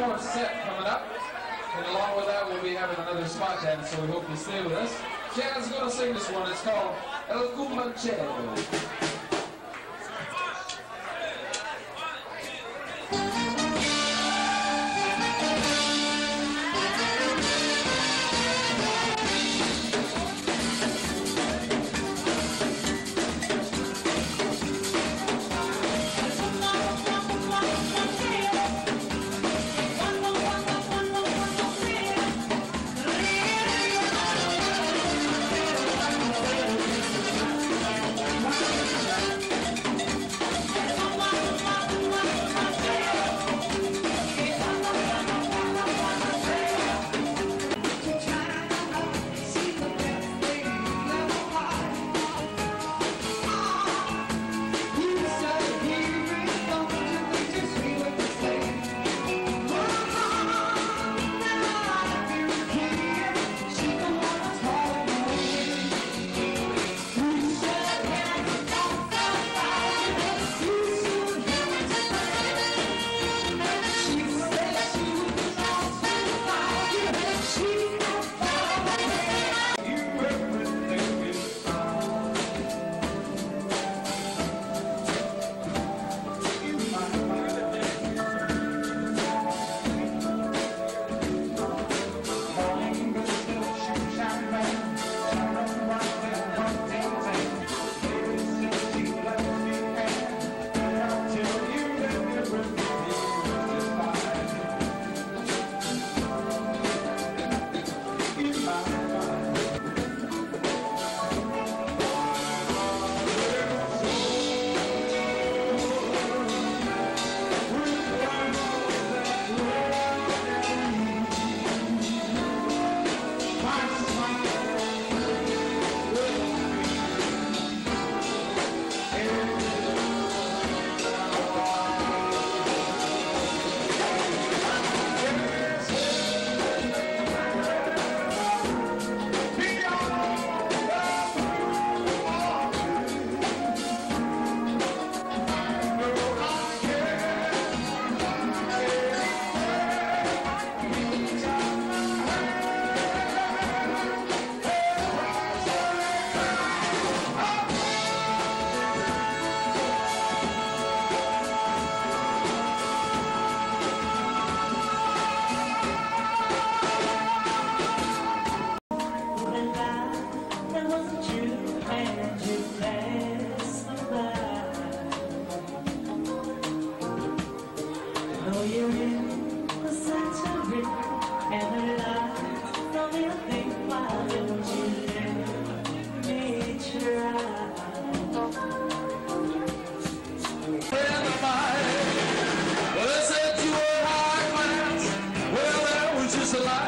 more set coming up. And along with that, we'll be having another spot dance, so we hope you stay with us. Shannon's going to sing this one. It's called El Cumbanchero. It's alive.